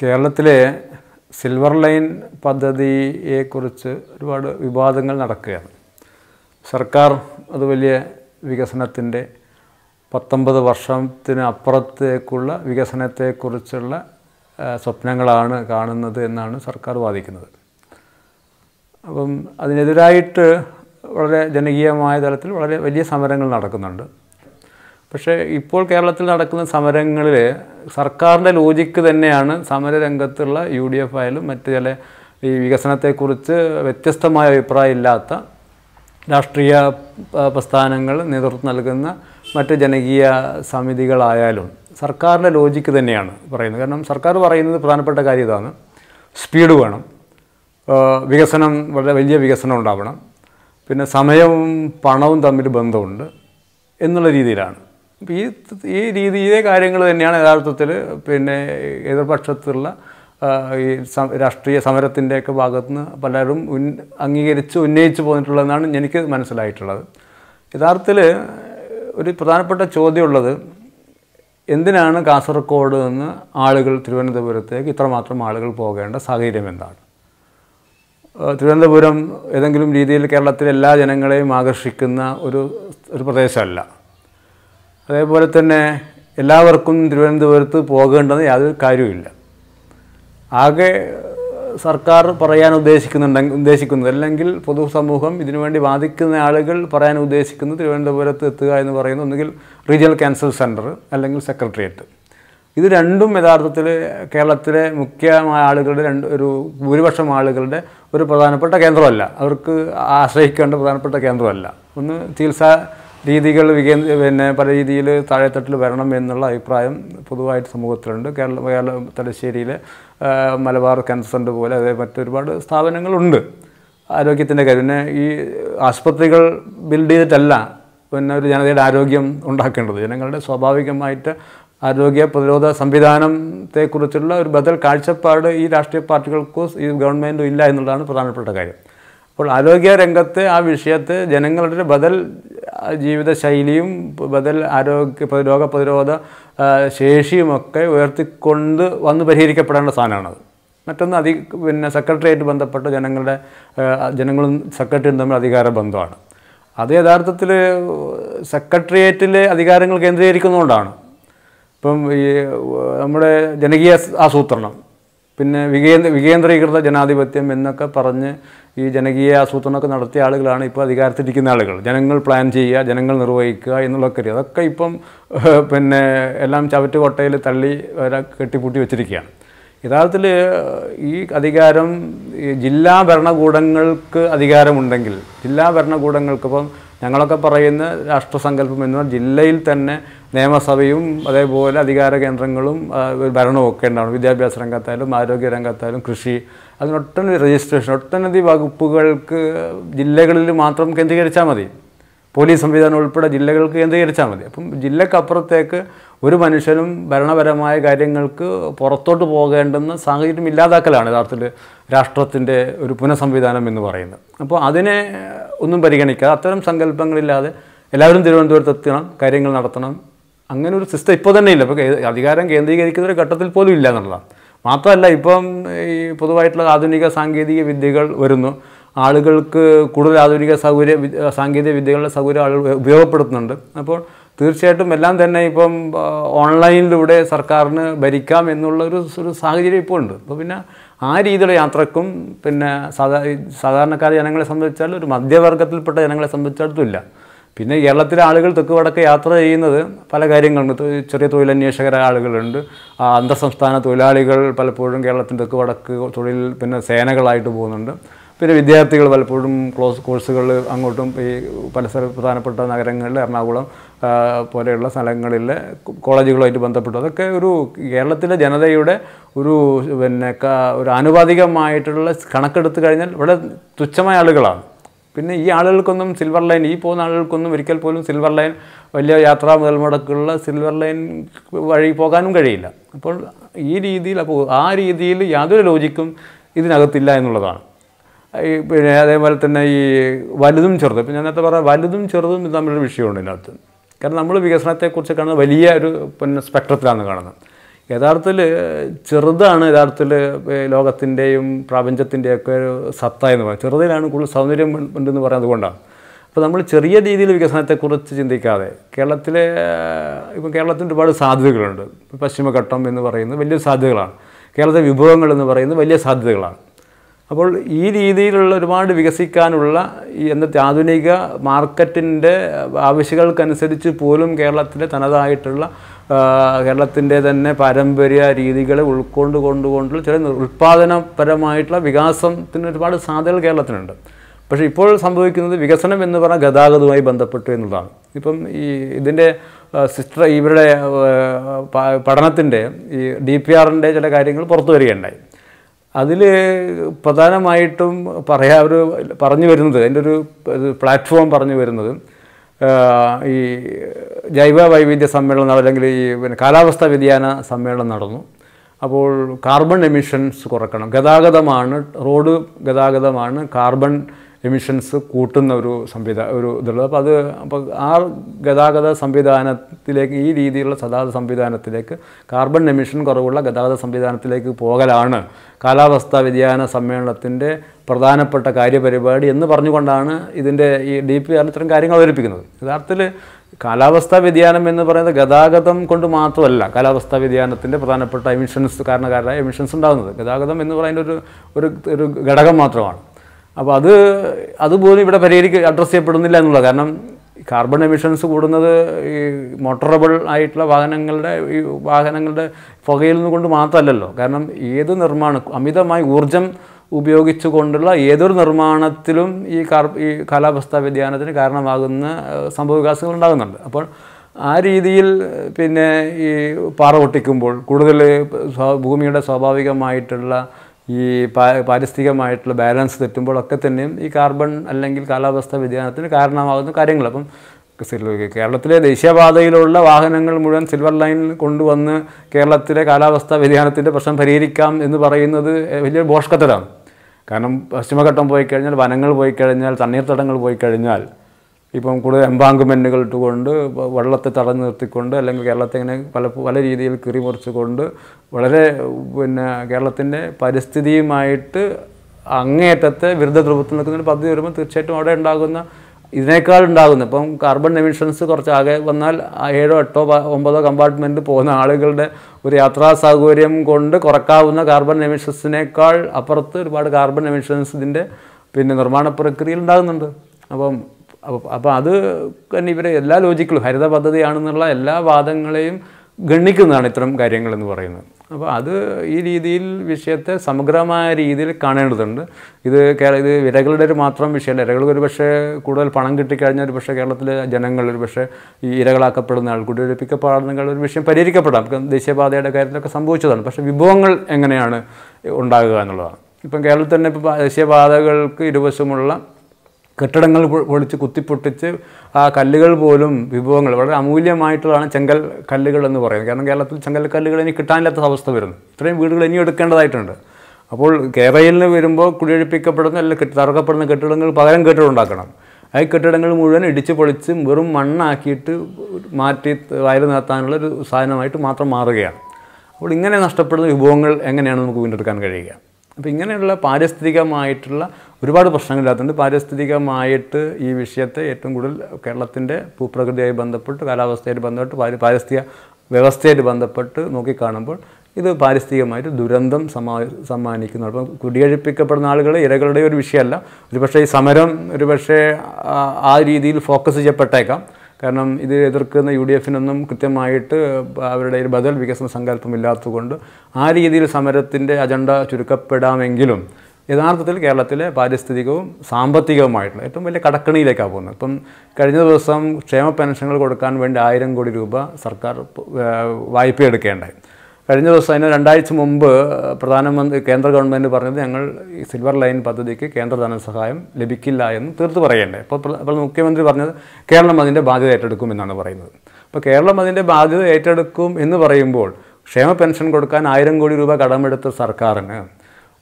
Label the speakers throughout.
Speaker 1: കേരളത്തിലെ silver line പദ്ധതിയെക്കുറിച്ച് ഒരുപാട് വിവാദങ്ങൾ നടക്കുകയാണ്. സർക്കാർ അത് വലിയ വികസനത്തിന്റെ പത്തൊമ്പത് വർഷത്തിന് അപ്പുറത്തേക്കുള്ള വികസനത്തെക്കുറിച്ചുള്ള സ്വപ്നങ്ങളാണ് കാണുന്നത് എന്നാണ് സർക്കാർ വാദിക്കുന്നത്. അപ്പം അതിനെതിരായിട്ട് വളരെ ജനകീയമായ തലത്തിൽ വളരെ വലിയ സമരങ്ങൾ നടക്കുന്നുണ്ട്. പക്ഷേ ഇപ്പോൾ കേരളത്തിൽ നടക്കുന്ന സമരങ്ങളിൽ സർക്കാരിന്റെ ലോജിക്ക് തന്നെയാണ് സമരരംഗത്തുള്ള യു ഡി എഫ് ആയാലും മറ്റ് ചില ഈ വികസനത്തെക്കുറിച്ച് വ്യത്യസ്തമായ അഭിപ്രായമില്ലാത്ത രാഷ്ട്രീയ പ്രസ്ഥാനങ്ങൾ നേതൃത്വം നൽകുന്ന മറ്റ് ജനകീയ സമിതികളായാലും സർക്കാരിന്റെ ലോജിക്ക് തന്നെയാണ് പറയുന്നത്. കാരണം സർക്കാർ പറയുന്നത് പ്രധാനപ്പെട്ട കാര്യം ഇതാണ്. സ്പീഡ് വേണം. വികസനം വളരെ വലിയ വികസനം ഉണ്ടാവണം. പിന്നെ സമയവും പണവും തമ്മിൽ ബന്ധമുണ്ട് എന്നുള്ള രീതിയിലാണ്. ഈ ഈ രീതിയിലെ കാര്യങ്ങൾ തന്നെയാണ് യഥാർത്ഥത്തിൽ പിന്നെ എതിർപക്ഷത്തുള്ള ഈ രാഷ്ട്രീയ സമരത്തിന്റെയൊക്കെ ഭാഗത്തുനിന്ന് പലരും ഉൻ അംഗീകരിച്ച് ഉന്നയിച്ച് പോന്നിട്ടുള്ളതെന്നാണ് എനിക്ക് മനസ്സിലായിട്ടുള്ളത്. യഥാർത്ഥത്തിൽ ഒരു പ്രധാനപ്പെട്ട ചോദ്യമുള്ളത് എന്തിനാണ് കാസർഗോഡ് നിന്ന് ആളുകൾ തിരുവനന്തപുരത്തേക്ക് ഇത്രമാത്രം ആളുകൾ പോകേണ്ട സാഹചര്യം എന്താണ്? തിരുവനന്തപുരം ഏതെങ്കിലും രീതിയിൽ കേരളത്തിലെ എല്ലാ ജനങ്ങളെയും ആകർഷിക്കുന്ന ഒരു ഒരു പ്രദേശമല്ല. അതേപോലെ തന്നെ എല്ലാവർക്കും തിരുവനന്തപുരത്ത് പോകേണ്ടെന്ന് യാതൊരു കാര്യവുമില്ല. ആകെ സർക്കാർ പറയാൻ ഉദ്ദേശിക്കുന്നുണ്ടെങ്കിൽ ഉദ്ദേശിക്കുന്നത് അല്ലെങ്കിൽ പൊതുസമൂഹം ഇതിനുവേണ്ടി വാദിക്കുന്ന ആളുകൾ പറയാൻ ഉദ്ദേശിക്കുന്നത് തിരുവനന്തപുരത്ത് എത്തുക എന്ന് പറയുന്നത് ഒന്നുകിൽ റീജിയണൽ ക്യാൻസർ സെന്റർ അല്ലെങ്കിൽ സെക്രട്ടേറിയറ്റ്. ഇത് രണ്ടും യഥാർത്ഥത്തിൽ കേരളത്തിലെ മുഖ്യമായ ആളുകളുടെ രണ്ട് ഒരു ഭൂരിപക്ഷം ആളുകളുടെ ഒരു പ്രധാനപ്പെട്ട കേന്ദ്രമല്ല. അവർക്ക് ആശ്രയിക്കേണ്ട പ്രധാനപ്പെട്ട കേന്ദ്രമല്ല. ഒന്ന് ചികിത്സാ രീതികൾ വികേന്ദ്ര പിന്നെ പല രീതിയിൽ താഴെത്തട്ടിൽ വരണം എന്നുള്ള അഭിപ്രായം പൊതുവായിട്ട് സമൂഹത്തിലുണ്ട്. കേരള കേരള തലശ്ശേരിയിലെ മലബാർ ക്യാൻസർ സെന്റർ പോലെ അതേ മറ്റൊരുപാട് സ്ഥാപനങ്ങളുണ്ട്. ആരോഗ്യത്തിന്റെ കാര്യം. പിന്നെ ഈ ആശുപത്രികൾ ബിൽഡ് ചെയ്തിട്ടല്ല പിന്നെ ഒരു ജനതയുടെ ആരോഗ്യം ഉണ്ടാക്കേണ്ടത്. ജനങ്ങളുടെ സ്വാഭാവികമായിട്ട് ആരോഗ്യ പ്രതിരോധ സംവിധാനത്തെക്കുറിച്ചുള്ള ഒരു ബദൽ കാഴ്ചപ്പാട് ഈ രാഷ്ട്രീയ പാർട്ടികൾക്കോ ഈ ഗവൺമെന്റും ഇല്ല എന്നുള്ളതാണ് പ്രധാനപ്പെട്ട കാര്യം. അപ്പോൾ ആരോഗ്യ രംഗത്തെ ആ വിഷയത്തെ ജനങ്ങളുടെ ബദൽ ജീവിതശൈലിയും ബദൽ ആരോഗ്യ രോഗപ്രതിരോധ ശേഷിയുമൊക്കെ ഉയർത്തിക്കൊണ്ട് വന്ന് പരിഹരിക്കപ്പെടേണ്ട സാധനമാണത്. മറ്റൊന്ന് അധി പിന്നെ സെക്രട്ടറിയായിട്ട് ബന്ധപ്പെട്ട ജനങ്ങളുടെ ജനങ്ങളും സെക്രട്ടറിയും തമ്മിൽ അധികാര ബന്ധമാണ്. അത് യഥാർത്ഥത്തിൽ സെക്രട്ടേറിയറ്റിലെ അധികാരങ്ങൾ കേന്ദ്രീകരിക്കുന്നതുകൊണ്ടാണ്. ഇപ്പം ഈ നമ്മുടെ ജനകീയ ആസൂത്രണം പിന്നെ വികേന്ദ്ര വികേന്ദ്രീകൃത ജനാധിപത്യം എന്നൊക്കെ പറഞ്ഞ് ഈ ജനകീയ ആസൂത്രണമൊക്കെ നടത്തിയ ആളുകളാണ് ഇപ്പോൾ അധികാരത്തിരിക്കുന്ന ആളുകൾ. ജനങ്ങൾ പ്ലാൻ ചെയ്യുക ജനങ്ങൾ നിർവഹിക്കുക എന്നുള്ള അറിയാം. അതൊക്കെ ഇപ്പം പിന്നെ എല്ലാം ചവറ്റുകൊട്ടയിൽ തള്ളി കെട്ടിപ്പൂട്ടി വെച്ചിരിക്കുകയാണ്. യഥാർത്ഥത്തിൽ ഈ അധികാരം ഈ ജില്ലാ ഭരണകൂടങ്ങൾക്ക് അധികാരമുണ്ടെങ്കിൽ ജില്ലാ ഭരണകൂടങ്ങൾക്കിപ്പം ഞങ്ങളൊക്കെ പറയുന്ന രാഷ്ട്രസങ്കല്പം എന്ന് പറഞ്ഞാൽ ജില്ലയിൽ തന്നെ നിയമസഭയും അതേപോലെ അധികാര കേന്ദ്രങ്ങളും ഭരണവും ഒക്കെ ഉണ്ടാവണം. വിദ്യാഭ്യാസ രംഗത്തായാലും ആരോഗ്യ രംഗത്തായാലും കൃഷി അതിനൊട്ടനവധി രജിസ്ട്രേഷൻ ഒട്ടനവധി വകുപ്പുകൾക്ക് ജില്ലകളിൽ മാത്രം കേന്ദ്രീകരിച്ചാൽ മതി. പോലീസ് സംവിധാനം ഉൾപ്പെടെ ജില്ലകൾക്ക് കേന്ദ്രീകരിച്ചാൽ മതി. അപ്പം ജില്ലക്കപ്പുറത്തേക്ക് ഒരു മനുഷ്യനും ഭരണപരമായ കാര്യങ്ങൾക്ക് പുറത്തോട്ട് പോകേണ്ടെന്ന സാഹചര്യം ഇല്ലാതാക്കലാണ് യഥാർത്ഥത്തിൽ രാഷ്ട്രത്തിന്റെ ഒരു പുനഃസംവിധാനം എന്ന് പറയുന്നത്. അപ്പോൾ അതിനെ ഒന്നും പരിഗണിക്കാതെ അത്തരം സങ്കല്പങ്ങളില്ലാതെ എല്ലാവരും തിരുവനന്തപുരത്ത് എത്തണം കാര്യങ്ങൾ നടത്തണം. അങ്ങനെ ഒരു സിസ്റ്റം ഇപ്പോൾ തന്നെ ഇല്ല. ഇപ്പോൾ അധികാരം കേന്ദ്രീകരിക്കുന്ന ഒരു ഘട്ടത്തിൽ പോലും ഇല്ല എന്നുള്ളതാണ്. മാത്രമല്ല ഇപ്പം ഈ പൊതുവായിട്ടുള്ള ആധുനിക സാങ്കേതിക വിദ്യകൾ വരുന്നു. ആളുകൾക്ക് കൂടുതൽ ആധുനിക സൗകര്യ സാങ്കേതിക വിദ്യകളുടെ സൗകര്യം ആളുകൾ ഉപയോഗപ്പെടുത്തുന്നുണ്ട്. അപ്പോൾ തീർച്ചയായിട്ടും എല്ലാം തന്നെ ഇപ്പം ഓൺലൈനിലൂടെ സർക്കാരിന് ഭരിക്കാം എന്നുള്ള ഒരു സാഹചര്യം ഇപ്പോൾ ഉണ്ട്. അപ്പോൾ പിന്നെ ആ രീതിയിലുള്ള യാത്രക്കും പിന്നെ സാധാ സാധാരണക്കാർ ജനങ്ങളെ സംബന്ധിച്ചാലും ഒരു മധ്യവർഗത്തിൽപ്പെട്ട ജനങ്ങളെ സംബന്ധിച്ചിടത്തും ഇല്ല. പിന്നെ കേരളത്തിലെ ആളുകൾ തെക്ക് വടക്ക് യാത്ര ചെയ്യുന്നത് പല കാര്യങ്ങളുണ്ട്. തൊ- ചെറിയ തൊഴിലന്വേഷകരായ ആളുകളുണ്ട്. അന്തർസംസ്ഥാന അന്തർ സംസ്ഥാന തൊഴിലാളികൾ പലപ്പോഴും കേരളത്തിന്റെ തെക്ക് വടക്ക് തൊഴിൽ പിന്നെ സേനകളായിട്ട് പോകുന്നുണ്ട്. പിന്നെ വിദ്യാർത്ഥികൾ പലപ്പോഴും ക്ലോസ് കോഴ്സുകൾ അങ്ങോട്ടും ഈ പല സ്ഥല പ്രധാനപ്പെട്ട നഗരങ്ങളിൽ എറണാകുളം പോലെയുള്ള സ്ഥലങ്ങളിൽ കോളേജുകളുമായിട്ട് ബന്ധപ്പെട്ടു. അതൊക്കെ ഒരു കേരളത്തിലെ ജനതയുടെ ഒരു പിന്നെ ഒരു ആനുപാതികമായിട്ടുള്ള കണക്കെടുത്ത് കഴിഞ്ഞാൽ ഇവിടെ തുച്ഛമായ ആളുകളാണ്. പിന്നെ ഈ ആളുകൾക്കൊന്നും സിൽവർ ലൈൻ ഈ പോകുന്ന ആളുകൾക്കൊന്നും ഒരിക്കൽ പോലും സിൽവർ ലൈൻ വലിയ യാത്രാ മുതൽ മുടക്കുള്ള സിൽവർ ലൈൻ വഴി പോകാനും കഴിയില്ല. അപ്പോൾ ഈ രീതിയിൽ അപ്പോൾ ആ രീതിയിൽ യാതൊരു ലോജിക്കും ഇതിനകത്തില്ല എന്നുള്ളതാണ്. പിന്നെ അതേപോലെ തന്നെ ഈ വലുതും ചെറുതും. ഇപ്പം ഞാൻ നേരത്തെ പറയാം വലുതും ചെറുതും തമ്മിലൊരു വിഷയമുണ്ട് ഇതിനകത്ത്. കാരണം നമ്മൾ വികസനത്തെക്കുറിച്ച് കാണുന്നത് വലിയ ഒരു പിന്നെ സ്പെക്ട്രത്തിലാണ് കാണുന്നത്. യഥാർത്ഥത്തിൽ ചെറുതാണ് യഥാർത്ഥത്തിൽ ലോകത്തിന്റെയും പ്രപഞ്ചത്തിന്റെയൊക്കെ ഒരു സത്ത എന്ന് പറയുന്നത്. ചെറുതിലാണ് കൂടുതൽ സൗന്ദര്യം ഉണ്ടെന്ന് പറയുന്നത് അതുകൊണ്ടാണ്. അപ്പോൾ നമ്മൾ ചെറിയ രീതിയിൽ വികസനത്തെക്കുറിച്ച് ചിന്തിക്കാതെ കേരളത്തിലെ ഇപ്പം കേരളത്തിന് ഒരുപാട് സാധ്യതകളുണ്ട്. പശ്ചിമഘട്ടം എന്ന് പറയുന്നത് വലിയ സാധ്യതകളാണ്. കേരളത്തിലെ വിഭവങ്ങൾ എന്ന് പറയുന്നത് വലിയ സാധ്യതകളാണ്. അപ്പോൾ ഈ രീതിയിലുള്ള ഒരുപാട് വികസിക്കാനുള്ള ഈ എന്നത്തെ ആധുനിക മാർക്കറ്റിന്റെ ആവശ്യങ്ങൾക്കനുസരിച്ച് പോലും കേരളത്തിലെ തനതായിട്ടുള്ള കേരളത്തിന്റെ തന്നെ പാരമ്പര്യ രീതികളെ ഉൾക്കൊണ്ട് കൊണ്ടുകൊണ്ടുള്ള ചില ഉൽപ്പാദനപരമായിട്ടുള്ള വികാസത്തിന് ഒരുപാട് സാധ്യതകൾ കേരളത്തിനുണ്ട്. പക്ഷേ ഇപ്പോൾ സംഭവിക്കുന്നത് വികസനം എന്ന് പറഞ്ഞാൽ ഗതാഗതവുമായി ബന്ധപ്പെട്ടു എന്നുള്ളതാണ്. ഇപ്പം ഈ ഇതിന്റെ സിസ്റ്റർ ഇവരുടെ പഠനത്തിന്റെ ഈ ഡി പി ആറിന്റെ ചില കാര്യങ്ങൾ പുറത്തു വരികയുണ്ടായി. അതിൽ പ്രധാനമായിട്ടും പറയാ ഒരു പറഞ്ഞു വരുന്നത് അതിന്റെ ഒരു പ്ലാറ്റ്ഫോം പറഞ്ഞു വരുന്നത് ഈ ജൈവ വൈവിധ്യ സമ്മേളനം അല്ലെങ്കിൽ ഈ പിന്നെ കാലാവസ്ഥാ വ്യതിയാന സമ്മേളനം നടന്നു. അപ്പോൾ കാർബൺ എമിഷൻസ് കുറക്കണം. ഗതാഗതമാണ് റോഡ് ഗതാഗതമാണ് കാർബൺ എമിഷൻസ് കൂട്ടുന്ന ഒരു സംവിധാന ഒരു ഇതുള്ളത്. അപ്പോൾ അത് അപ്പോൾ ആ ഗതാഗത സംവിധാനത്തിലേക്ക് ഈ രീതിയിലുള്ള ഗതാഗത സംവിധാനത്തിലേക്ക് കാർബൺ എമിഷൻ കുറവുള്ള ഗതാഗത സംവിധാനത്തിലേക്ക് പോകലാണ് കാലാവസ്ഥാ വ്യതിയാന സമ്മേളനത്തിന്റെ പ്രധാനപ്പെട്ട കാര്യപരിപാടി എന്ന് പറഞ്ഞുകൊണ്ടാണ് ഇതിന്റെ ഈ ഡി പി ആർ ഇത്തരം കാര്യങ്ങൾ അവതരിപ്പിക്കുന്നത്. യഥാർത്ഥത്തിൽ കാലാവസ്ഥാ വ്യതിയാനം എന്ന് പറയുന്നത് ഗതാഗതം കൊണ്ട് മാത്രമല്ല കാലാവസ്ഥാ വ്യതിയാനത്തിന്റെ പ്രധാനപ്പെട്ട എമിഷൻസ് കാരണക്കാരായ എമിഷൻസ് ഉണ്ടാകുന്നത്. ഗതാഗതം എന്ന് പറയുന്ന ഒരു ഒരു ഘടകം മാത്രമാണ്. അപ്പോൾ അത് അതുപോലും ഇവിടെ പരിഹരിക്ക അഡ്രസ്സ് ചെയ്യപ്പെടുന്നില്ല എന്നുള്ളത്. കാരണം കാർബൺ എമിഷൻസ് കൂടുന്നത് ഈ മോട്ടറബിൾ ആയിട്ടുള്ള വാഹനങ്ങളുടെ ഈ വാഹനങ്ങളുടെ പുകയിൽ നിന്ന് കൊണ്ട് മാത്രമല്ലല്ലോ. കാരണം ഏത് നിർമ്മാണം അമിതമായി ഊർജം ഉപയോഗിച്ചുകൊണ്ടുള്ള ഏതൊരു നിർമ്മാണത്തിലും ഈ കാർ ഈ കാലാവസ്ഥാ വ്യതിയാനത്തിന് കാരണമാകുന്ന സംഭവവികാസങ്ങൾ ഉണ്ടാകുന്നുണ്ട്. അപ്പോൾ ആ രീതിയിൽ പിന്നെ ഈ പാറ പൊട്ടിക്കുമ്പോൾ കൂടുതൽ ഭൂമിയുടെ സ്വാഭാവികമായിട്ടുള്ള ഈ പാരിസ്ഥിതികമായിട്ടുള്ള ബാലൻസ് തെറ്റുമ്പോഴൊക്കെ തന്നെയും ഈ കാർബൺ അല്ലെങ്കിൽ കാലാവസ്ഥാ വ്യതിയാനത്തിന് കാരണമാകുന്ന കാര്യങ്ങൾ. അപ്പം കേരളത്തിലെ ദേശീയപാതയിലുള്ള വാഹനങ്ങൾ മുഴുവൻ സിൽവർ ലൈനിൽ കൊണ്ടുവന്ന് കേരളത്തിലെ കാലാവസ്ഥാ വ്യതിയാനത്തിന്റെ പ്രശ്നം പരിഹരിക്കാം എന്ന് പറയുന്നത് വലിയ ബോഷ്കത്തരാണ് കാരണം പശ്ചിമഘട്ടം പോയി കഴിഞ്ഞാൽ വനങ്ങൾ പോയി കഴിഞ്ഞാൽ തണ്ണീർത്തടങ്ങൾ പോയി കഴിഞ്ഞാൽ ഇപ്പം കൂടുതൽ എംബാങ്ക്മെന്റുകൾ ഇട്ടുകൊണ്ട് വെള്ളത്തെ തടഞ്ഞു നിർത്തിക്കൊണ്ട് അല്ലെങ്കിൽ കേരളത്തെ ഇങ്ങനെ പല പല രീതിയിൽ കിറിമുറിച്ചുകൊണ്ട് വളരെ പിന്നെ കേരളത്തിന്റെ പരിസ്ഥിതിയുമായിട്ട് അങ്ങേയറ്റത്തെ വിരുദ്ധ ധ്രുവത്തിൽ നിൽക്കുന്ന ഒരു പദ്ധതി വരുമ്പോൾ തീർച്ചയായിട്ടും അവിടെ ഉണ്ടാകുന്ന ഇതിനേക്കാൾ ഉണ്ടാകുന്ന ഇപ്പം കാർബൺ എമിഷൻസ് കുറച്ച് ആകെ വന്നാൽ ഏഴോ എട്ടോ ഒമ്പതോ കമ്പാർട്ട്മെന്റ് പോകുന്ന ആളുകളുടെ ഒരു യാത്രാ സൗകര്യം കൊണ്ട് കുറക്കാവുന്ന കാർബൺ എമിഷൻസിനേക്കാൾ അപ്പുറത്ത് ഒരുപാട് കാർബൺ എമിഷൻസ് ഇതിന്റെ പിന്നെ നിർമ്മാണ പ്രക്രിയയിൽ ഉണ്ടാകുന്നുണ്ട്. അപ്പം അപ്പോൾ അപ്പോൾ അത് തന്നെ ഇവരെ എല്ലാ ലോജിക്കലും ഹരിത പദ്ധതിയാണെന്നുള്ള എല്ലാ വാദങ്ങളെയും ഗണ്ണിക്കുന്നതാണ് ഇത്തരം കാര്യങ്ങളെന്ന് പറയുന്നത്. അപ്പോൾ അത് ഈ രീതിയിൽ വിഷയത്തെ സമഗ്രമായ രീതിയിൽ കാണേണ്ടതുണ്ട്. ഇത് ഇത് ഇരകളുടെ ഒരു മാത്രം വിഷയമല്ല. ഇരകൾ ഒരു പക്ഷേ കൂടുതൽ പണം കിട്ടിക്കഴിഞ്ഞാൽ ഒരു പക്ഷേ കേരളത്തിലെ ജനങ്ങൾ ഒരു പക്ഷേ ഈ ഇരകളാക്കപ്പെടുന്ന ആൾ കുടിയൊഴിപ്പിക്കപ്പെടുന്ന ഒരു വിഷയം പരിഹരിക്കപ്പെടാം. ദേശീയപാതയുടെ കാര്യത്തിലൊക്കെ സംഭവിച്ചതാണ്. പക്ഷേ വിഭവങ്ങൾ എങ്ങനെയാണ് ഉണ്ടാകുക എന്നുള്ളതാണ്. ഇപ്പം കേരളത്തിൽ തന്നെ ഇപ്പോൾ ദേശീയപാതകൾക്ക് ഇരുവശമുള്ള കെട്ടിടങ്ങൾ പൊളിച്ച് കുത്തിപ്പൊട്ടിച്ച് ആ കല്ലുകൾ പോലും വിഭവങ്ങൾ വളരെ അമൂല്യമായിട്ടുള്ളതാണ് ചെങ്കൽ കല്ലുകൾ എന്ന് പറയുന്നത്. കാരണം കേരളത്തിൽ ചെങ്കൽ കല്ലുകൾ ഇനി കിട്ടാനില്ലാത്ത അവസ്ഥ വരുന്നു. ഇത്രയും വീടുകൾ ഇനിയും എടുക്കേണ്ടതായിട്ടുണ്ട്. അപ്പോൾ കേരളയിൽ വരുമ്പോൾ കുടിയൊഴിപ്പിക്കപ്പെടുന്ന അല്ലെങ്കിൽ തറക്കപ്പെടുന്ന കെട്ടിടങ്ങൾ പകരം കെട്ടിടം ഉണ്ടാക്കണം. ആ കെട്ടിടങ്ങൾ മുഴുവൻ ഇടിച്ച് പൊളിച്ച് വെറും മണ്ണാക്കിയിട്ട് മാറ്റി വയറ് നിർത്താനുള്ള ഒരു സാധനമായിട്ട് മാത്രം മാറുകയാണ്. അപ്പോൾ ഇങ്ങനെ നഷ്ടപ്പെടുന്ന വിഭവങ്ങൾ എങ്ങനെയാണ് നമുക്ക് വീണ്ടെടുക്കാൻ കഴിയുക? അപ്പോൾ ഇങ്ങനെയുള്ള പാരിസ്ഥിതികമായിട്ടുള്ള ഒരുപാട് പ്രശ്നങ്ങളില്ലാത്തതുകൊണ്ട് പാരിസ്ഥിതികമായിട്ട് ഈ വിഷയത്തെ ഏറ്റവും കൂടുതൽ കേരളത്തിന്റെ ഭൂപ്രകൃതിയായി ബന്ധപ്പെട്ട് കാലാവസ്ഥയായിട്ട് ബന്ധപ്പെട്ട് പാരിസ്ഥിതിക വ്യവസ്ഥയായിട്ട് ബന്ധപ്പെട്ട് നോക്കിക്കാണുമ്പോൾ ഇത് പാരിസ്ഥിതികമായിട്ട് ദുരന്തം സമാ സമ്മാനിക്കുന്നു അപ്പം കുടിയൊഴിപ്പിക്കപ്പെടുന്ന ആളുകൾ ഇരകളുടെ ഒരു വിഷയമല്ല. ഒരുപക്ഷേ ഈ സമരം ഒരുപക്ഷേ ആ രീതിയിൽ ഫോക്കസ് ചെയ്യപ്പെട്ടേക്കാം. കാരണം ഇത് എതിർക്കുന്ന യു ഡി എഫിനൊന്നും കൃത്യമായിട്ട് അവരുടെ ഒരു ബദൽ വികസന സങ്കല്പമില്ലാത്തതുകൊണ്ട് ആ രീതിയിൽ സമരത്തിന്റെ അജണ്ട ചുരുക്കപ്പെടാമെങ്കിലും യഥാർത്ഥത്തിൽ കേരളത്തിലെ പാരിസ്ഥിതികവും സാമ്പത്തികവുമായിട്ടുള്ള ഏറ്റവും വലിയ കടക്കണിയിലേക്കാണ് പോകുന്നത്. ഇപ്പം കഴിഞ്ഞ ദിവസം ക്ഷേമ പെൻഷനുകൾ കൊടുക്കാൻ വേണ്ടി ആയിരം കോടി രൂപ സർക്കാർ വായ്പ എടുക്കേണ്ടായി കഴിഞ്ഞ ദിവസം അതിന് രണ്ടാഴ്ച മുമ്പ് പ്രധാനമന്ത്രി കേന്ദ്ര ഗവൺമെന്റ് പറഞ്ഞത് ഞങ്ങൾ ഈ സിൽവർ ലൈൻ പദ്ധതിക്ക് കേന്ദ്ര ധനസഹായം ലഭിക്കില്ല എന്ന് തീർത്ത് പറയണ്ടേ. അപ്പോൾ അപ്പോൾ മുഖ്യമന്ത്രി പറഞ്ഞത് കേരളം അതിന്റെ ബാധ്യത ഏറ്റെടുക്കും എന്നാണ് പറയുന്നത്. അപ്പോൾ കേരളം അതിന്റെ ബാധ്യത ഏറ്റെടുക്കും എന്ന് പറയുമ്പോൾ ക്ഷേമ പെൻഷൻ കൊടുക്കാൻ ആയിരം കോടി രൂപ കടമെടുത്ത സർക്കാരിന്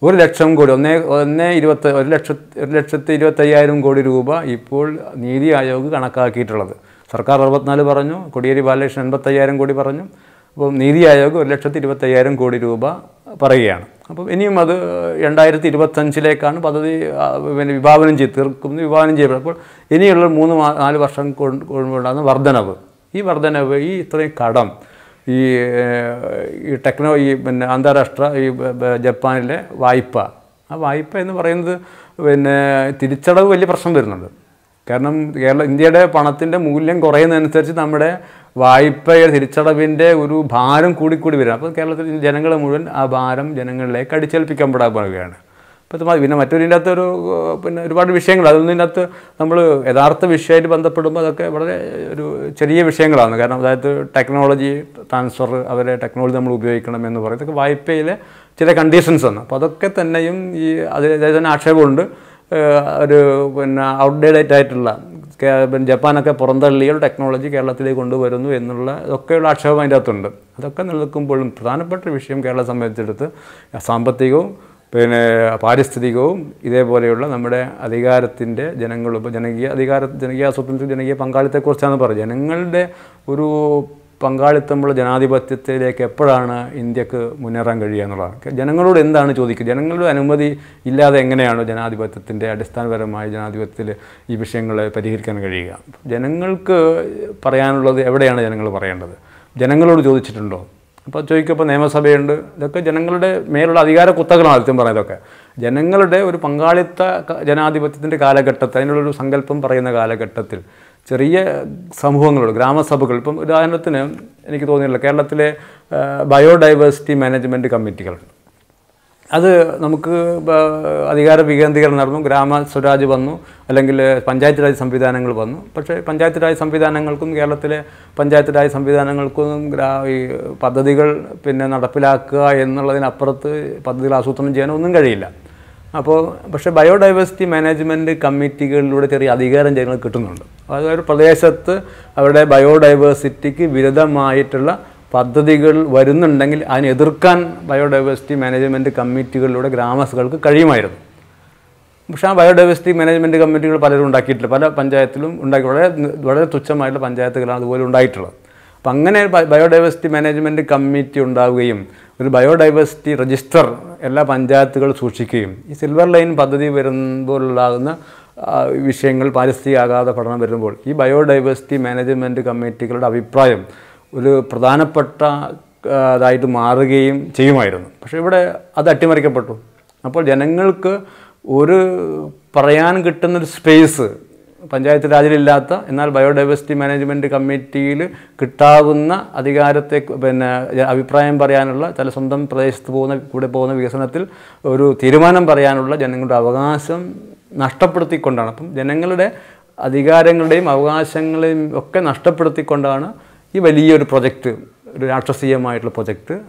Speaker 1: ഒരു ലക്ഷം കോടി ഒന്നേ ഒന്നേ ഇരുപത്തി ഒരു ലക്ഷത്തി ഒരു ലക്ഷത്തി ഇരുപത്തയ്യായിരം കോടി രൂപ ഇപ്പോൾ നീതി ആയോഗ് കണക്കാക്കിയിട്ടുള്ളത്. സർക്കാർ അറുപത്തിനാല് പറഞ്ഞു കൊടിയേരി ബാലകൃഷ്ണൻ എൺപത്തയ്യായിരം കോടി പറഞ്ഞു അപ്പോൾ നീതി ആയോഗ് ഒരു ലക്ഷത്തി ഇരുപത്തയ്യായിരം കോടി രൂപ പറയുകയാണ്. അപ്പം ഇനിയും അത് രണ്ടായിരത്തി ഇരുപത്തഞ്ചിലേക്കാണ് പദ്ധതി പിന്നെ വിഭാവനം ചെയ്ത് തീർക്കുന്നത് വിഭാവനം ചെയ്യപ്പെടും. അപ്പോൾ ഇനിയുള്ള മൂന്ന് നാല് വർഷം കൊണ്ട് കൊണ്ടുണ്ടാകുന്ന വർധനവ്. ഈ വർധനവ് ഈ ഇത്രയും കടം ഈ ഈ ടെക്നോ ഈ പിന്നെ അന്താരാഷ്ട്ര ഈ ജപ്പാനിലെ വായ്പ. ആ വായ്പ എന്ന് പറയുന്നത് പിന്നെ തിരിച്ചടവ് വലിയ പ്രശ്നം വരുന്നുണ്ട്. കാരണം കേരള ഇന്ത്യയുടെ പണത്തിന്റെ മൂല്യം കുറയുന്നതനുസരിച്ച് നമ്മുടെ വായ്പയുടെ തിരിച്ചടവിന്റെ ഒരു ഭാരം കൂടിക്കൂടി വരും അപ്പോൾ കേരളത്തിൽ ജനങ്ങൾ മുഴുവൻ ആ ഭാരം ജനങ്ങളിലേക്ക് അടിച്ചേൽപ്പിക്കപ്പെടാൻ പോവുകയാണ് അപ്പോൾ. പിന്നെ മറ്റൊരിന്റെ അകത്ത് ഒരു പിന്നെ ഒരുപാട് വിഷയങ്ങൾ. അതൊന്നും നമ്മൾ യഥാർത്ഥ വിഷയമായിട്ട് ബന്ധപ്പെടുമ്പോൾ അതൊക്കെ വളരെ ഒരു ചെറിയ വിഷയങ്ങളാണ്. കാരണം അതായത് ടെക്നോളജി ട്രാൻസ്ഫർ അവരെ ടെക്നോളജി നമ്മൾ ഉപയോഗിക്കണം എന്ന് പറയും ഇതൊക്കെ വായ്പയിലെ ചില കണ്ടീഷൻസ് ആണ് അപ്പോൾ അതൊക്കെ തന്നെയും ഈ അതിൽ തന്നെ ആക്ഷേപമുണ്ട്. ഒരു പിന്നെ ഔട്ട്ഡേറ്റ് ആയിട്ടുള്ള ജപ്പാനൊക്കെ പുറന്തള്ളിയ ടെക്നോളജി കേരളത്തിലേക്ക് കൊണ്ടുവരുന്നു എന്നുള്ള ഒക്കെയുള്ള ആക്ഷേപം അതിന്റെ അകത്തുണ്ട്. അതൊക്കെ നിലനിൽക്കുമ്പോഴും പ്രധാനപ്പെട്ട വിഷയം കേരളത്തെ സംബന്ധിച്ചെടുത്ത് സാമ്പത്തികവും പിന്നെ പാരിസ്ഥിതികവും ഇതേപോലെയുള്ള നമ്മുടെ അധികാരത്തിന്റെ ജനങ്ങളും ഇപ്പോൾ ജനകീയ അധികാര ജനകീയ ആസൂത്രണത്തിൽ ജനകീയ പങ്കാളിത്തത്തെക്കുറിച്ചാണ് പറയുന്നത് ജനങ്ങളുടെ ഒരു പങ്കാളിത്തമുള്ള ജനാധിപത്യത്തിലേക്ക് എപ്പോഴാണ് ഇന്ത്യയ്ക്ക് മുന്നേറാൻ കഴിയുക എന്നുള്ളതാണ്. ജനങ്ങളോട് എന്താണ് ചോദിക്കുക? ജനങ്ങളുടെ അനുമതി ഇല്ലാതെ എങ്ങനെയാണ് ജനാധിപത്യത്തിന്റെ അടിസ്ഥാനപരമായ ജനാധിപത്യത്തിൽ ഈ വിഷയങ്ങളെ പരിഹരിക്കാൻ കഴിയുക? ജനങ്ങൾക്ക് പറയാനുള്ളത് എവിടെയാണ് ജനങ്ങൾ പറയേണ്ടത്? ജനങ്ങളോട് ചോദിച്ചിട്ടുണ്ടോ? അപ്പോൾ ചോദിക്കുമ്പോൾ നിയമസഭയുണ്ട്. ഇതൊക്കെ ജനങ്ങളുടെ മേലുള്ള അധികാര കുത്തകളാണ് ആദ്യം പറയുന്നതൊക്കെ. ജനങ്ങളുടെ ഒരു പങ്കാളിത്ത ജനാധിപത്യത്തിന്റെ കാലഘട്ടത്തിൽ അതിനുള്ളൊരു സങ്കല്പം പറയുന്ന കാലഘട്ടത്തിൽ ചെറിയ സമൂഹങ്ങളുള്ളൂ ഗ്രാമസഭകൾ. ഇപ്പം ഉദാഹരണത്തിന് എനിക്ക് തോന്നിയില്ല കേരളത്തിലെ ബയോഡൈവേഴ്സിറ്റി മാനേജ്മെന്റ് കമ്മിറ്റികളുണ്ട് അത് നമുക്ക് അധികാര വികേന്ദ്രീകരണം നടന്നു ഗ്രാമ സ്വരാജ് വന്നു അല്ലെങ്കിൽ പഞ്ചായത്ത് രാജ് സംവിധാനങ്ങൾ വന്നു. പക്ഷേ പഞ്ചായത്ത് രാജ് സംവിധാനങ്ങൾക്കും കേരളത്തിലെ പഞ്ചായത്ത് രാജ് സംവിധാനങ്ങൾക്കും ഈ പദ്ധതികൾ പിന്നെ നടപ്പിലാക്കുക എന്നുള്ളതിനപ്പുറത്ത് പദ്ധതികൾ ആസൂത്രണം ചെയ്യാനൊന്നും കഴിയില്ല. അപ്പോൾ പക്ഷേ ബയോഡൈവേഴ്സിറ്റി മാനേജ്മെന്റ് കമ്മിറ്റികളിലൂടെ ചെറിയ അധികാരം ജനങ്ങൾ കിട്ടുന്നുണ്ട്. അതായത് പ്രദേശത്ത് അവരുടെ ബയോഡൈവേഴ്സിറ്റിക്ക് വിരുദ്ധമായിട്ടുള്ള പദ്ധതികൾ വരുന്നുണ്ടെങ്കിൽ അതിനെ എതിർക്കാൻ ബയോഡൈവേഴ്സിറ്റി മാനേജ്മെന്റ് കമ്മിറ്റികളിലൂടെ ഗ്രാമസഭകൾക്ക് കഴിയുമായിരുന്നു. പക്ഷേ ആ ബയോഡൈവേഴ്സിറ്റി മാനേജ്മെന്റ് കമ്മിറ്റികൾ പലരും ഉണ്ടാക്കിയിട്ടില്ല. പല പഞ്ചായത്തിലും ഉണ്ടാക്കി വളരെ വളരെ തുച്ഛമായിട്ടുള്ള പഞ്ചായത്തുകളാണ് അതുപോലെ ഉണ്ടായിട്ടുള്ളത്. അപ്പം അങ്ങനെ ബയോഡൈവേഴ്സിറ്റി മാനേജ്മെന്റ് കമ്മിറ്റി ഉണ്ടാവുകയും ഒരു ബയോഡൈവേഴ്സിറ്റി രജിസ്റ്റർ എല്ലാ പഞ്ചായത്തുകൾ സൂക്ഷിക്കുകയും ഈ സിൽവർ ലൈൻ പദ്ധതി വരുമ്പോഴുണ്ടാകുന്ന വിഷയങ്ങൾ പാരിസ്ഥിതിക ആഘാത പഠനം വരുമ്പോൾ ഈ ബയോഡൈവേഴ്സിറ്റി മാനേജ്മെന്റ് കമ്മിറ്റികളുടെ അഭിപ്രായം ഒരു പ്രധാനപ്പെട്ട ഇതായിട്ട് മാറുകയും ചെയ്യുമായിരുന്നു. പക്ഷേ ഇവിടെ അത് അട്ടിമറിക്കപ്പെട്ടു. അപ്പോൾ ജനങ്ങൾക്ക് ഒരു പറയാൻ കിട്ടുന്നൊരു സ്പേസ് പഞ്ചായത്ത് രാജിലില്ലാത്ത എന്നാൽ ബയോഡൈവേഴ്സിറ്റി മാനേജ്മെന്റ് കമ്മിറ്റിയിൽ കിട്ടാവുന്ന അധികാരത്തെ പിന്നെ അഭിപ്രായം പറയാനുള്ള ചില സ്വന്തം പ്രദേശത്ത് പോകുന്ന കൂടെ പോകുന്ന വികസനത്തിൽ ഒരു തീരുമാനം പറയാനുള്ള ജനങ്ങളുടെ അവകാശം നഷ്ടപ്പെടുത്തിക്കൊണ്ടാണ്. അപ്പം ജനങ്ങളുടെ അധികാരങ്ങളുടെയും അവകാശങ്ങളെയും ഒക്കെ നഷ്ടപ്പെടുത്തിക്കൊണ്ടാണ് ഈ വലിയൊരു പ്രൊജക്റ്റ് ഒരു രാഷ്ട്രീയമായിട്ടുള്ള പ്രൊജക്റ്റ്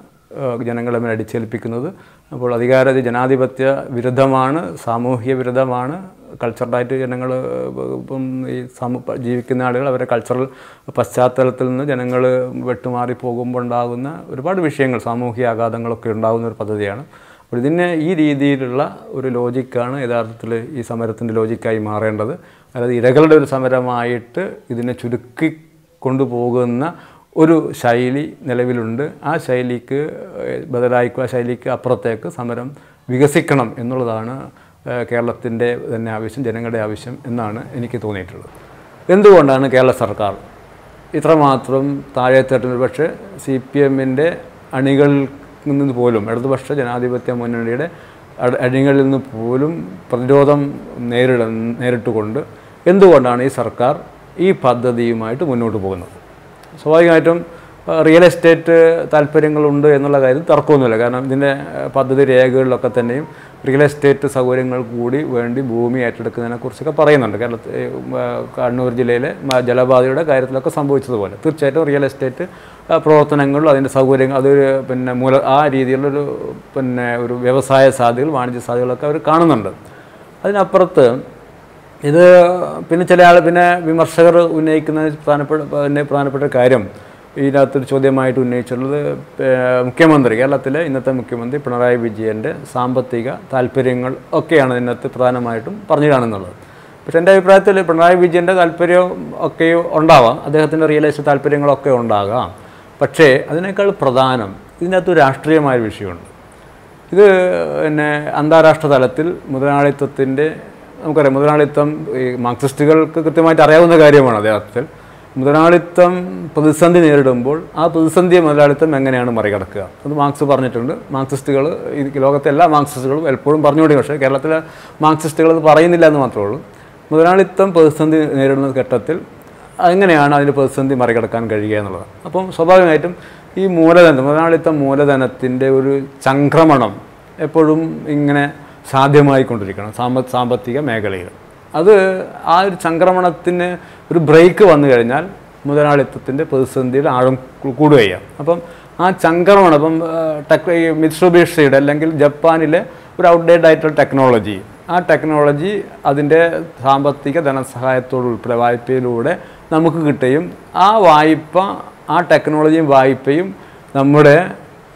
Speaker 1: ജനങ്ങളെ മേൽ അടിച്ചേൽപ്പിക്കുന്നത് അപ്പോൾ അധികാര ജനാധിപത്യ വിരുദ്ധമാണ് സാമൂഹ്യ വിരുദ്ധമാണ് കൾച്ചറലായിട്ട് ജനങ്ങൾ ഇപ്പം ഈ സമ ജീവിക്കുന്ന ആളുകൾ അവരുടെ കൾച്ചറൽ പശ്ചാത്തലത്തിൽ നിന്ന് ജനങ്ങൾ വെട്ടുമാറി പോകുമ്പോൾ ഉണ്ടാകുന്ന ഒരുപാട് വിഷയങ്ങൾ സാമൂഹ്യ ആഘാതങ്ങളൊക്കെ ഉണ്ടാകുന്ന ഒരു പദ്ധതിയാണ്. അപ്പോൾ ഇതിനെ ഈ രീതിയിലുള്ള ഒരു ലോജിക്കാണ് യഥാർത്ഥത്തിൽ ഈ സമരത്തിന്റെ ലോജിക്കായി മാറേണ്ടത്. അതായത് ഇരകളുടെ ഒരു സമരമായിട്ട് ഇതിനെ ചുരുക്കി കൊണ്ടുപോകുന്ന ഒരു ശൈലി നിലവിലുണ്ട്. ആ ശൈലിക്ക് ബദലായിക്കുക ബദലായിക്കും ആ ശൈലിക്ക് അപ്പുറത്തേക്ക് സമരം വികസിക്കണം എന്നുള്ളതാണ് കേരളത്തിന്റെ തന്നെ ആവശ്യം ജനങ്ങളുടെ ആവശ്യം എന്നാണ് എനിക്ക് തോന്നിയിട്ടുള്ളത്. എന്തുകൊണ്ടാണ് കേരള സർക്കാർ ഇത്രമാത്രം താഴെത്തട്ടിൽ പക്ഷേ സി പി എമ്മിന്റെ അണികളിൽ നിന്ന് പോലും ഇടതുപക്ഷ ജനാധിപത്യ മുന്നണിയുടെ അണികളിൽ നിന്ന് പോലും പ്രതിരോധം നേരിട നേരിട്ടുകൊണ്ട് എന്തുകൊണ്ടാണ് ഈ സർക്കാർ ഈ പദ്ധതിയുമായിട്ട് മുന്നോട്ട് പോകുന്നത്? സ്വാഭാവികമായിട്ടും റിയൽ എസ്റ്റേറ്റ് താല്പര്യങ്ങളുണ്ട് എന്നുള്ള കാര്യം തർക്കമൊന്നുമില്ല. കാരണം ഇതിന്റെ പദ്ധതി രേഖകളിലൊക്കെ തന്നെയും റിയൽ എസ്റ്റേറ്റ് സൗകര്യങ്ങൾ കൂടി വേണ്ടി ഭൂമി ഏറ്റെടുക്കുന്നതിനെക്കുറിച്ചൊക്കെ പറയുന്നുണ്ട്. കേരളത്തിൽ കണ്ണൂർ ജില്ലയിലെ ജലബാധയുടെ കാര്യത്തിലൊക്കെ സംഭവിച്ചതുപോലെ. തീർച്ചയായിട്ടും റിയൽ എസ്റ്റേറ്റ് പ്രവർത്തനങ്ങൾ അതിന്റെ സൗകര്യങ്ങൾ അതൊരു പിന്നെ മൂല ആ രീതിയിലുള്ളൊരു പിന്നെ ഒരു വ്യവസായ സാധ്യതകൾ വാണിജ്യ സാധ്യതകളൊക്കെ അവർ കാണുന്നുണ്ട്. അതിനപ്പുറത്ത് ഇത് പിന്നെ ചില ആൾ പിന്നെ വിമർശകർ ഉന്നയിക്കുന്ന പ്രധാനപ്പെട്ട പിന്നെ പ്രധാനപ്പെട്ട കാര്യം. ഇതിനകത്തൊരു ചോദ്യമായിട്ട് ഉന്നയിച്ചിട്ടുള്ളത് മുഖ്യമന്ത്രി കേരളത്തിലെ ഇന്നത്തെ മുഖ്യമന്ത്രി പിണറായി വിജയന്റെ സാമ്പത്തിക താല്പര്യങ്ങൾ ഒക്കെയാണ് ഇതിനകത്ത് പ്രധാനമായിട്ടും പറഞ്ഞു കാണുന്നുള്ളത് പക്ഷേ എന്റെ അഭിപ്രായത്തിൽ പിണറായി വിജയന്റെ താല്പര്യം ഒക്കെയോ ഉണ്ടാവാം അദ്ദേഹത്തിന്റെ റിയൽ എസ്റ്റേറ്റ് താല്പര്യങ്ങളൊക്കെ ഉണ്ടാകാം. പക്ഷേ അതിനേക്കാൾ പ്രധാനം ഇതിനകത്ത് രാഷ്ട്രീയമായ വിഷയമുണ്ട്. ഇത് പിന്നെ അന്താരാഷ്ട്ര തലത്തിൽ മുതലാളിത്തത്തിന്റെ നമുക്കറിയാം മുതലാളിത്തം ഈ മാർക്സിസ്റ്റുകൾക്ക് കൃത്യമായിട്ട് അറിയാവുന്ന കാര്യമാണ് യഥാർത്ഥത്തിൽ മുതലാളിത്തം പ്രതിസന്ധി നേരിടുമ്പോൾ ആ പ്രതിസന്ധിയെ മുതലാളിത്തം എങ്ങനെയാണ് മറികടക്കുക? അത് മാർക്സ് പറഞ്ഞിട്ടുണ്ട്. മാർക്സിസ്റ്റുകൾ ഈ ലോകത്തെ എല്ലാ മാർക്സിസ്റ്റുകളും എപ്പോഴും പറഞ്ഞുകൊണ്ടി പക്ഷേ കേരളത്തിലെ മാർക്സിസ്റ്റുകൾ അത് പറയുന്നില്ല എന്ന് മാത്രമേ ഉള്ളൂ. മുതലാളിത്തം പ്രതിസന്ധി നേരിടുന്ന ഘട്ടത്തിൽ എങ്ങനെയാണ് അതിന്റെ പ്രതിസന്ധി മറികടക്കാൻ കഴിയുക എന്നുള്ളത്? അപ്പം സ്വാഭാവികമായിട്ടും ഈ മൂലധനം മുതലാളിത്തം മൂലധനത്തിന്റെ ഒരു ചംക്രമണം എപ്പോഴും ഇങ്ങനെ സാധ്യമായിക്കൊണ്ടിരിക്കണം. സാമ്പ സാമ്പത്തിക മേഖലയിൽ. അത് ആ ഒരു സംക്രമണത്തിന് ഒരു ബ്രേക്ക് വന്നു കഴിഞ്ഞാൽ മുതലാളിത്തത്തിന്റെ പ്രതിസന്ധിയിൽ ആഴം കൂടുകയാണ് അപ്പം ആ സംക്രമണം ഇപ്പം ടെക് മിത്സുബിഷിയുടെ അല്ലെങ്കിൽ ജപ്പാനിലെ ഒരു ഔട്ട്ഡേറ്റ് ആയിട്ടുള്ള ടെക്നോളജി ആ ടെക്നോളജി അതിന്റെ സാമ്പത്തിക ധനസഹായത്തോട് ഉൾപ്പെടെ വായ്പയിലൂടെ നമുക്ക് കിട്ടുകയും ആ വായ്പ ആ ടെക്നോളജിയും വായ്പയും നമ്മുടെ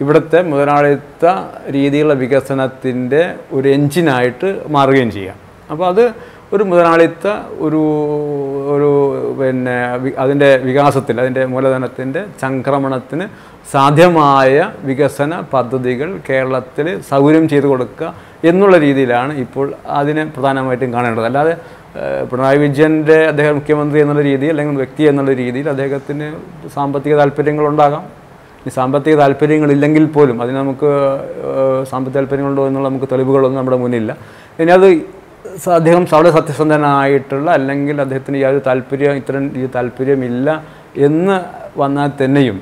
Speaker 1: ഇവിടുത്തെ മുതലാളിത്ത രീതിയിലുള്ള വികസനത്തിന്റെ ഒരു എഞ്ചിനായിട്ട് മാറുകയും ചെയ്യാം. അപ്പോൾ അത് ഒരു മുതലാളിത്ത ഒരു ഒരു പിന്നെ അതിന്റെ വികാസത്തിൽ അതിന്റെ മൂലധനത്തിന്റെ സംക്രമണത്തിന് സാധ്യമായ വികസന പദ്ധതികൾ കേരളത്തിൽ സൗകര്യം ചെയ്തു കൊടുക്കുക എന്നുള്ള രീതിയിലാണ് ഇപ്പോൾ അതിനെ പ്രധാനമായിട്ടും കാണേണ്ടത്. അല്ലാതെ പിണറായി വിജയന്റെ അദ്ദേഹം മുഖ്യമന്ത്രി എന്നുള്ള രീതി അല്ലെങ്കിൽ വ്യക്തി എന്നുള്ള രീതിയിൽ അദ്ദേഹത്തിന് സാമ്പത്തിക താല്പര്യങ്ങളുണ്ടാകാം ഈ സാമ്പത്തിക താല്പര്യങ്ങളില്ലെങ്കിൽ പോലും അതിന് നമുക്ക് സാമ്പത്തിക താല്പര്യങ്ങളുണ്ടോ എന്നുള്ള നമുക്ക് തെളിവുകളൊന്നും നമ്മുടെ മുന്നിലില്ല. ഇനി അത് അദ്ദേഹം വളരെ സത്യസന്ധനായിട്ടുള്ള അല്ലെങ്കിൽ അദ്ദേഹത്തിന് യാതൊരു താല്പര്യം ഇത്തരം ഈ താല്പര്യമില്ല എന്ന് വന്നാൽ തന്നെയും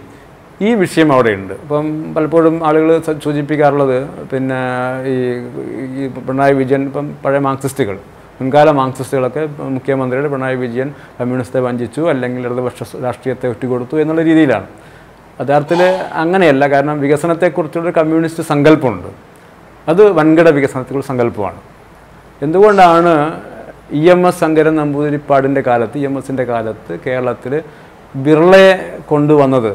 Speaker 1: ഈ വിഷയം അവിടെയുണ്ട്. ഇപ്പം പലപ്പോഴും ആളുകൾ സൂചിപ്പിക്കാറുള്ളത് പിന്നെ ഈ ഈ പിണറായി വിജയൻ ഇപ്പം പഴയ മാർക്സിസ്റ്റുകൾ മുൻകാല മാർക്സിസ്റ്റുകളൊക്കെ മുഖ്യമന്ത്രിയുടെ പിണറായി വിജയൻ കമ്മ്യൂണിസ്റ്റെ വഞ്ചിച്ചു അല്ലെങ്കിൽ ഇടതുപക്ഷ രാഷ്ട്രീയത്തെ ഒറ്റുകൊടുത്തു എന്നുള്ള രീതിയിലാണ്. യഥാർത്ഥത്തിൽ അങ്ങനെയല്ല കാരണം വികസനത്തെക്കുറിച്ചുള്ള കമ്മ്യൂണിസ്റ്റ് സങ്കല്പമുണ്ട്. അത് വൻകിട വികസനത്തിലുള്ള സങ്കല്പമാണ്. എന്തുകൊണ്ടാണ് ഇ എം എസ് ശങ്കരൻ നമ്പൂതിരിപ്പാടിന്റെ കാലത്ത് ഇ എം എസിന്റെ കാലത്ത് കേരളത്തിൽ ബിർളയെ കൊണ്ടുവന്നത്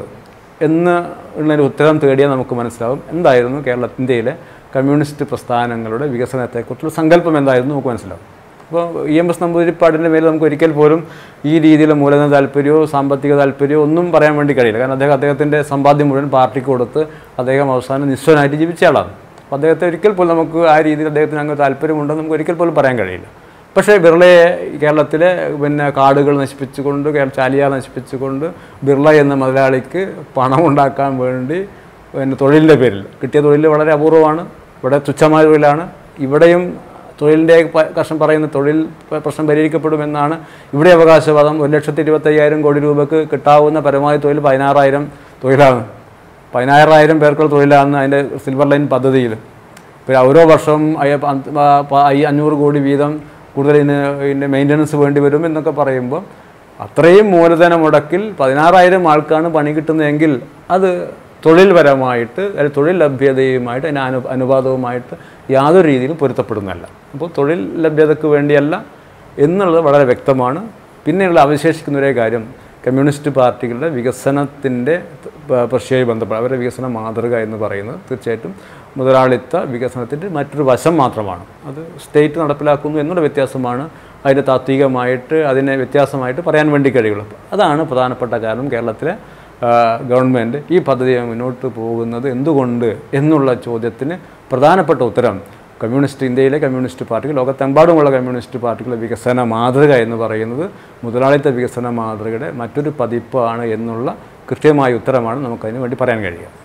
Speaker 1: എന്ന് ഉള്ളൊരു ഉത്തരം തേടിയാൽ നമുക്ക് മനസ്സിലാവും. എന്തായിരുന്നു കേരള ഇന്ത്യയിലെ കമ്മ്യൂണിസ്റ്റ് പ്രസ്ഥാനങ്ങളുടെ വികസനത്തെക്കുറിച്ചുള്ള സങ്കല്പം എന്തായിരുന്നു നമുക്ക് മനസ്സിലാവും. അപ്പോൾ ഇ എം എസ് നമ്പൂതിരിപ്പാടിന്റെ മേൽ നമുക്ക് ഒരിക്കൽ പോലും ഈ രീതിയിലെ മൂലധന താല്പര്യമോ സാമ്പത്തിക താല്പര്യമോ ഒന്നും പറയാൻ വേണ്ടി കഴിയില്ല. കാരണം അദ്ദേഹം അദ്ദേഹത്തിന്റെ സമ്പാദ്യം മുഴുവൻ പാർട്ടിക്ക് കൊടുത്ത് അദ്ദേഹം അവസാനം നിസ്വനായിട്ട് ജീവിച്ച ആളാണ്. അപ്പോൾ അദ്ദേഹത്തെ ഒരിക്കൽ പോലും നമുക്ക് ആ രീതിയിൽ അദ്ദേഹത്തിന് അങ്ങ് താല്പര്യമുണ്ടെന്ന് നമുക്ക് ഒരിക്കൽ പോലും പറയാൻ കഴിയില്ല. പക്ഷേ ബിർളയെ കേരളത്തിലെ പിന്നെ കാടുകൾ നശിപ്പിച്ചുകൊണ്ട് ചാലിയാർ നശിപ്പിച്ചുകൊണ്ട് ബിർള എന്ന മുതലാളിക്ക് പണം ഉണ്ടാക്കാൻ വേണ്ടി പിന്നെ തൊഴിലിന്റെ പേരിൽ കിട്ടിയ തൊഴിൽ വളരെ അപൂർവമാണ് ഇവിടെ തുച്ഛമായ തൊഴിലാണ് ഇവിടെയും തൊഴിലിന്റെ കഷ്ടം പറയുന്ന തൊഴിൽ പ്രശ്നം പരിഹരിക്കപ്പെടുമെന്നാണ് ഇവിടെ അവകാശവാദം. ഒരു ലക്ഷത്തി ഇരുപത്തയ്യായിരം കോടി രൂപയ്ക്ക് കിട്ടാവുന്ന പരമാവധി തൊഴിൽ പതിനാറായിരം തൊഴിലാണ്. പതിനായിരം പേർക്കുള്ള തൊഴിലാണ് അതിന്റെ സിൽവർ ലൈൻ പദ്ധതിയിൽ. പിന്നെ ഓരോ വർഷവും അഞ്ഞൂറ് കോടി വീതം കൂടുതൽ ഇതിന് ഇതിന്റെ മെയിന്റനൻസ് വേണ്ടി വരും എന്നൊക്കെ പറയുമ്പോൾ അത്രയും മൂലധന മുടക്കിൽ പതിനാറായിരം ആൾക്കാണ് പണി കിട്ടുന്നതെങ്കിൽ അത് തൊഴിൽപരമായിട്ട് അല്ലെങ്കിൽ തൊഴിൽ ലഭ്യതയുമായിട്ട് അതിന് അനു അനുപാതവുമായിട്ട് യാതൊരു രീതിയിലും പൊരുത്തപ്പെടുന്നതല്ല. അപ്പോൾ തൊഴിൽ ലഭ്യതയ്ക്ക് വേണ്ടിയല്ല എന്നുള്ളത് വളരെ വ്യക്തമാണ്. പിന്നെയുള്ള അവശേഷിക്കുന്ന ഒരേ കാര്യം കമ്മ്യൂണിസ്റ്റ് പാർട്ടികളുടെ വികസനത്തിന്റെ പ്രശ്നമായി ബന്ധപ്പെട്ട് അവരുടെ വികസന മാതൃക എന്ന് പറയുന്നത് തീർച്ചയായിട്ടും മുതലാളിത്ത വികസനത്തിന്റെ മറ്റൊരു വശം മാത്രമാണ്. അത് സ്റ്റേറ്റ് നടപ്പിലാക്കുന്നു എന്നുള്ള വ്യത്യാസമാണ് അതിന്റെ താത്വികമായിട്ട് അതിനെ വ്യത്യാസമായിട്ട് പറയാൻ വേണ്ടി കഴിയുള്ളൂ. അതാണ് പ്രധാനപ്പെട്ട കാരണം കേരളത്തിലെ ഗവൺമെന്റ് ഈ പദ്ധതി മുന്നോട്ട് പോകുന്നത് എന്തുകൊണ്ട് എന്നുള്ള ചോദ്യത്തിന് പ്രധാനപ്പെട്ട ഉത്തരം കമ്മ്യൂണിസ്റ്റ് ഇന്ത്യയിലെ കമ്മ്യൂണിസ്റ്റ് പാർട്ടികൾ ലോകത്തെമ്പാടുമുള്ള കമ്മ്യൂണിസ്റ്റ് പാർട്ടികളുടെ വികസന മാതൃക എന്ന് പറയുന്നത് മുതലാളിത്ത വികസന മാതൃകയുടെ മറ്റൊരു പതിപ്പാണ് എന്നുള്ള കൃത്യമായ ഉത്തരമാണ് നമുക്കതിന് വേണ്ടി പറയാൻ കഴിയുക.